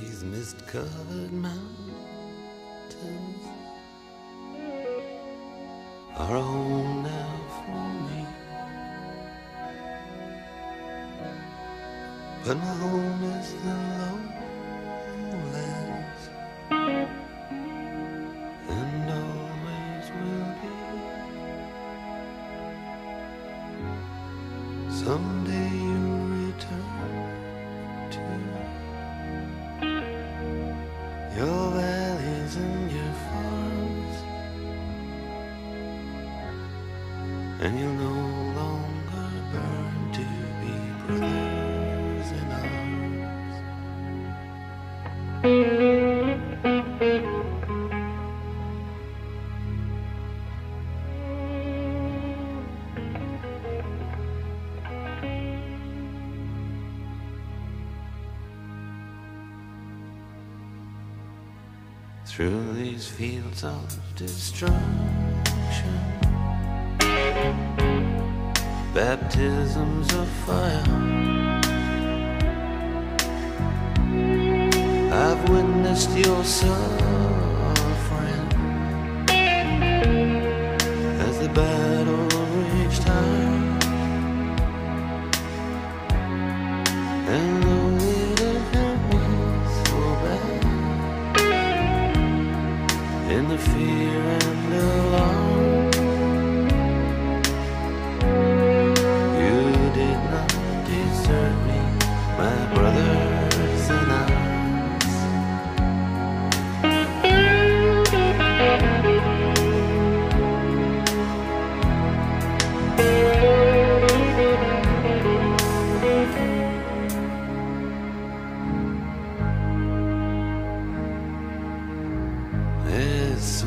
These mist covered mountains are home now for me. But my home is the lowlands and always will be. Someday you'll return to your and you'll no longer burn to be brothers in arms. Through these fields of destruction, baptisms of fire. I've witnessed your suffering as the battle raged high. And it hurt me so bad, in the fear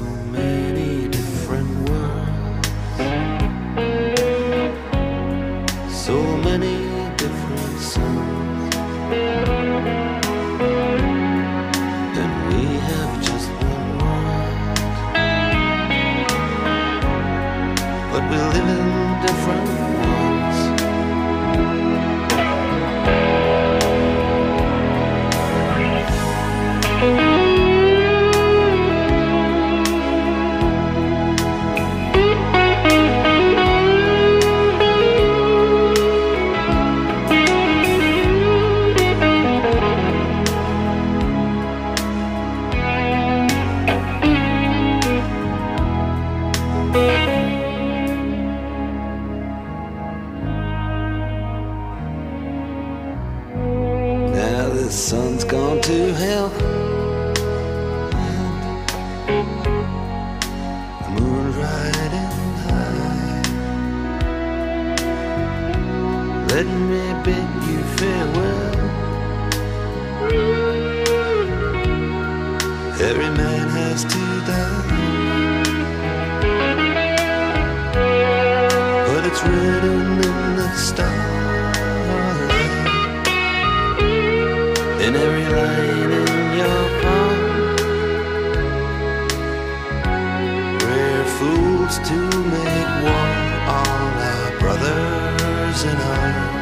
There's so the sun's gone to hell. The moon's riding high. Let me bid you farewell. Every man has to die. But it's written in the stars. In every line in your palm. We're fools to make war on our brothers in arms.